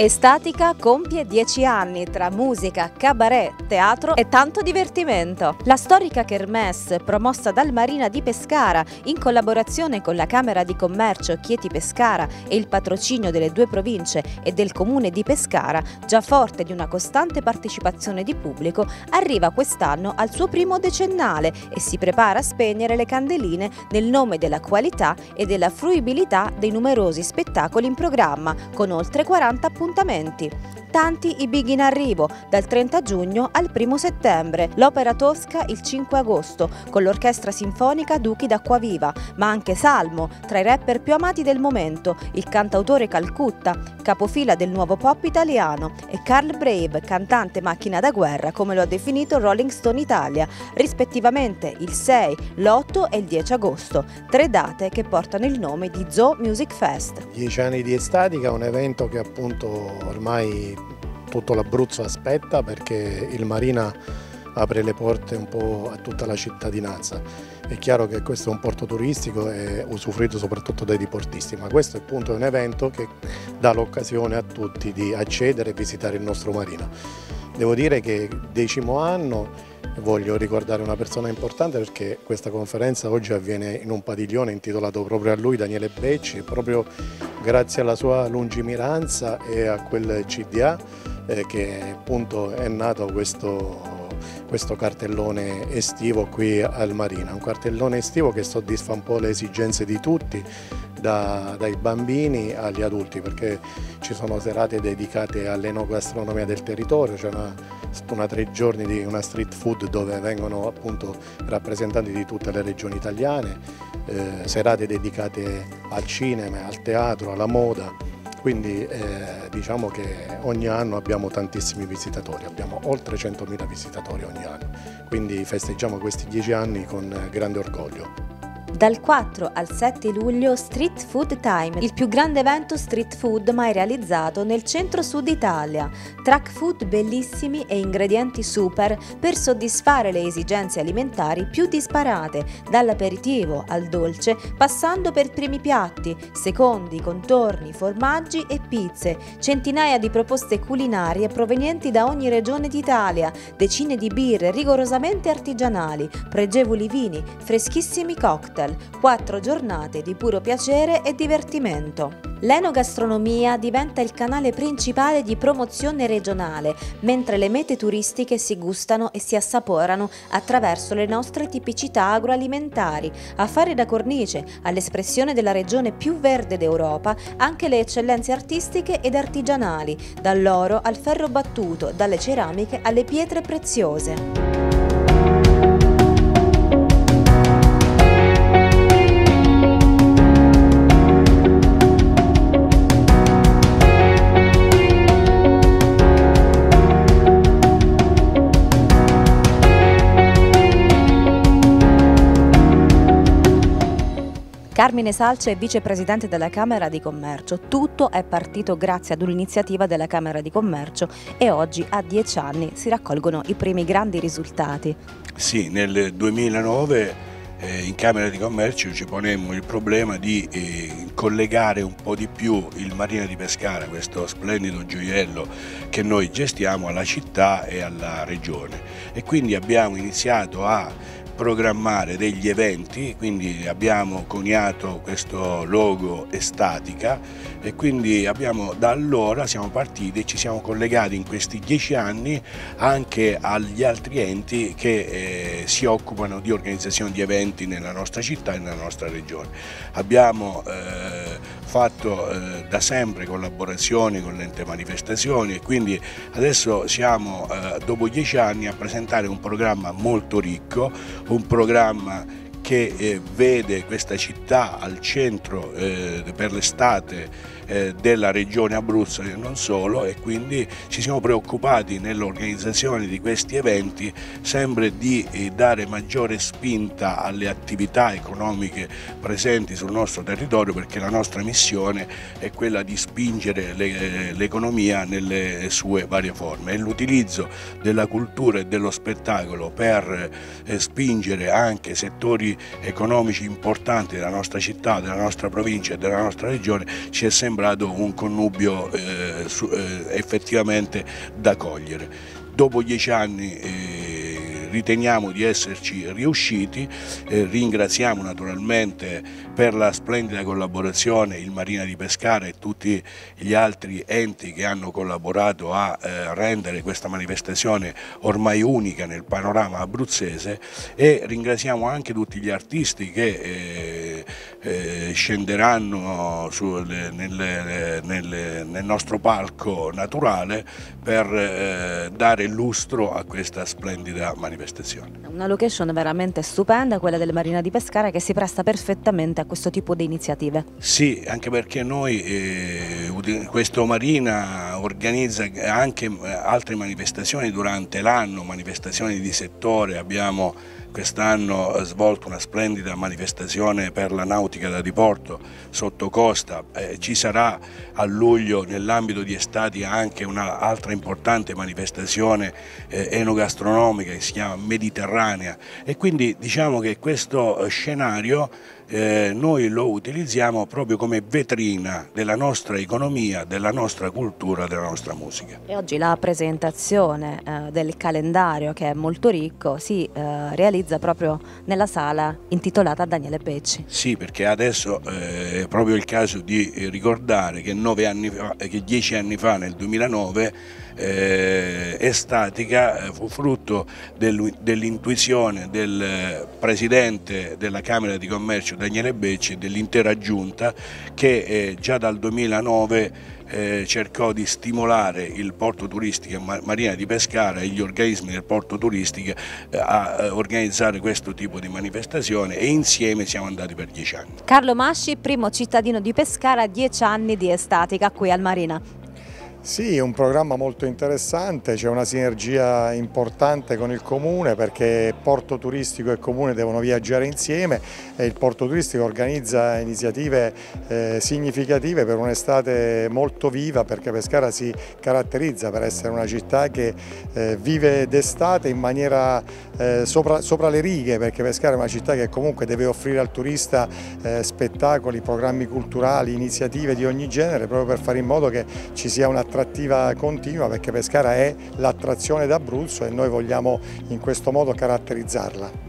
Estatica compie 10 anni tra musica, cabaret, teatro e tanto divertimento. La storica Kermesse, promossa dal Marina di Pescara in collaborazione con la Camera di Commercio Chieti Pescara e il patrocinio delle due province e del comune di Pescara, già forte di una costante partecipazione di pubblico, arriva quest'anno al suo primo decennale e si prepara a spegnere le candeline nel nome della qualità e della fruibilità dei numerosi spettacoli in programma, con oltre 40 appuntamenti appuntamenti. Tanti i big in arrivo, dal 30 giugno al 1 settembre. L'Opera Tosca il 5 agosto, con l'Orchestra Sinfonica Duchi d'Acquaviva, ma anche Salmo, tra i rapper più amati del momento, il cantautore Calcutta, capofila del nuovo pop italiano, e Carl Brave, cantante macchina da guerra, come lo ha definito Rolling Stone Italia, rispettivamente il 6, l'8 e il 10 agosto, tre date che portano il nome di Zoo Music Fest. Dieci anni di estatica, un evento che appunto ormai tutto l'Abruzzo aspetta perché il Marina apre le porte un po' a tutta la cittadinanza. È chiaro che questo è un porto turistico e usufruito soprattutto dai diportisti, ma questo è appunto un evento che dà l'occasione a tutti di accedere e visitare il nostro Marina. Devo dire che decimo anno voglio ricordare una persona importante perché questa conferenza oggi avviene in un padiglione intitolato proprio a lui, Daniele Becci, proprio grazie alla sua lungimiranza e a quel CDA eh, che appunto è nato questo, questo cartellone estivo qui al Marina, un cartellone estivo che soddisfa un po' le esigenze di tutti, da, dai bambini agli adulti, perché ci sono serate dedicate all'enogastronomia del territorio, c'è una, una, tre giorni di una street food dove vengono appunto rappresentanti di tutte le regioni italiane, eh, serate dedicate al cinema, al teatro, alla moda, quindi eh, diciamo che ogni anno abbiamo tantissimi visitatori, abbiamo oltre 100.000 visitatori ogni anno, quindi festeggiamo questi dieci anni con grande orgoglio. Dal 4 al 7 luglio Street Food Time, il più grande evento street food mai realizzato nel centro-sud Italia. Track food bellissimi e ingredienti super per soddisfare le esigenze alimentari più disparate, dall'aperitivo al dolce, passando per primi piatti, secondi, contorni, formaggi e pizze, centinaia di proposte culinarie provenienti da ogni regione d'Italia, decine di birre rigorosamente artigianali, pregevoli vini, freschissimi cocktail Festival, quattro giornate di puro piacere e divertimento. L'enogastronomia diventa il canale principale di promozione regionale, mentre le mete turistiche si gustano e si assaporano attraverso le nostre tipicità agroalimentari. A fare da cornice all'espressione della regione più verde d'Europa anche le eccellenze artistiche ed artigianali, dall'oro al ferro battuto, dalle ceramiche alle pietre preziose. Carmine Salce è vicepresidente della Camera di Commercio. Tutto è partito grazie ad un'iniziativa della Camera di Commercio e oggi a dieci anni si raccolgono i primi grandi risultati. Sì, nel 2009 eh, in Camera di Commercio ci ponemmo il problema di eh, collegare un po' di più il Marina di Pescara, questo splendido gioiello che noi gestiamo, alla città e alla regione e quindi abbiamo iniziato a programmare degli eventi, quindi abbiamo coniato questo logo estatica e quindi abbiamo, da allora siamo partiti e ci siamo collegati in questi dieci anni anche agli altri enti che eh, si occupano di organizzazione di eventi nella nostra città e nella nostra regione. Abbiamo eh, fatto eh, da sempre collaborazioni con l'ente manifestazioni e quindi adesso siamo eh, dopo dieci anni a presentare un programma molto ricco, un programma che eh, vede questa città al centro eh, per l'estate eh, della regione Abruzzo e non solo e quindi ci siamo preoccupati nell'organizzazione di questi eventi sempre di eh, dare maggiore spinta alle attività economiche presenti sul nostro territorio perché la nostra missione è quella di spingere l'economia nelle sue varie forme. E l'utilizzo della cultura e dello spettacolo per eh, spingere anche settori economici importanti della nostra città, della nostra provincia e della nostra regione ci è sempre sembrato un connubio eh, su, eh, effettivamente da cogliere. Dopo dieci anni eh, riteniamo di esserci riusciti, eh, ringraziamo naturalmente per la splendida collaborazione il Marina di Pescara e tutti gli altri enti che hanno collaborato a eh, rendere questa manifestazione ormai unica nel panorama abruzzese e ringraziamo anche tutti gli artisti che eh, scenderanno su, nel, nel, nel, nostro palco naturale per eh, dare lustro a questa splendida manifestazione manifestazione. Una location veramente stupenda, quella del Marina di Pescara, che si presta perfettamente a questo tipo di iniziative. Sì, anche perché noi, eh, questo Marina organizza anche eh, altre manifestazioni durante l'anno, manifestazioni di settore, abbiamo quest'anno svolto una splendida manifestazione per la nautica da diporto sotto costa, eh, ci sarà a luglio nell'ambito di estati anche un'altra importante manifestazione eh, enogastronomica che si chiama Mediterranea. E quindi diciamo che questo scenario eh, noi lo utilizziamo proprio come vetrina della nostra economia, della nostra cultura, della nostra musica. E oggi la presentazione eh, del calendario che è molto ricco si eh, realizza proprio nella sala intitolata Daniele Pecci. Sì, perché adesso eh, è proprio il caso di ricordare che, anni fa, che dieci anni fa, nel 2009, eh, Estatica eh, fu frutto del, dell'intuizione del Presidente della Camera di Commercio Daniele Becci e dell'intera giunta che eh, già dal 2009 eh, cercò di stimolare il porto turistico Marina di Pescara e gli organismi del porto turistico eh, a eh, organizzare questo tipo di manifestazione e insieme siamo andati per dieci anni. Carlo Masci, primo cittadino di Pescara, dieci anni di estatica qui al Marina. Sì, è un programma molto interessante, c'è una sinergia importante con il Comune perché Porto Turistico e Comune devono viaggiare insieme e il Porto Turistico organizza iniziative eh, significative per un'estate molto viva perché Pescara si caratterizza per essere una città che eh, vive d'estate in maniera eh, sopra, sopra, le righe perché Pescara è una città che comunque deve offrire al turista eh, spettacoli, programmi culturali, iniziative di ogni genere proprio per fare in modo che ci sia una attrattiva continua perché Pescara è l'attrazione d'Abruzzo e noi vogliamo in questo modo caratterizzarla.